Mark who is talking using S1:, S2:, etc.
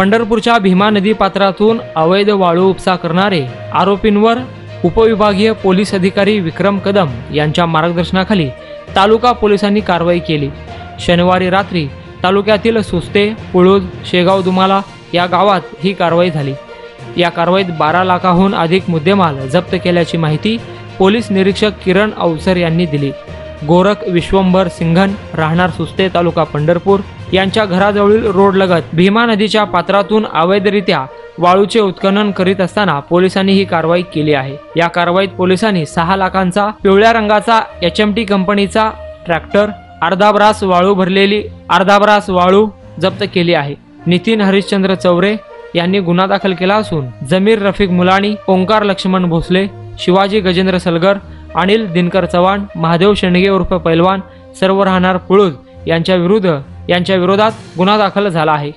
S1: पंढरपूरच्या भीमा नदी पात्रातून अवैध वाळू उपसा करणारे आरोपींवर उपविभागीय पोलीस अधिकारी विक्रम कदम यांच्या मार्गदर्शनाखाली तालुका पोलिसांनी कारवाई केली. शनिवारी रात्री तालुक्यातील सुस्ते पुळूद शेगाव दुमाला या गावात ही कारवाई झाली. या कारवाईत बारा लाखाहून अधिक मुद्देमाल जप्त केल्याची माहिती पोलीस निरीक्षक किरण अवसर यांनी दिली. गोरख विश्वंभर सिंघन राहणार सुस्ते तालुका पंढरपूर यांच्या घराजवळील रोडलगत भीमा नदीच्या पात्रातून अवैधरित्या वाळूचे उत्खनन करीत असताना पोलिसांनी ही कारवाई केली आहे. या कारवाईत पोलिसांनी सहा लाखांचा पिवळ्या रंगाचा एच एम टी कंपनीचा ट्रॅक्टर अर्धाब्रास वाळू भरलेली अर्धाब्रास वाळू जप्त केली आहे. नितीन हरिश्चंद्र चौरे यांनी गुन्हा दाखल केला असून जमीर रफिक मुलाणी ओंकार लक्ष्मण भोसले शिवाजी गजेंद्र सलगर अनिल दिनकर चव्हाण महादेव शेंडगे उर्फ पैलवान सर्व राहणार पुळूज यांच्या विरुद्ध यांच्या विरोधात गुन्हा दाखल झाला आहे.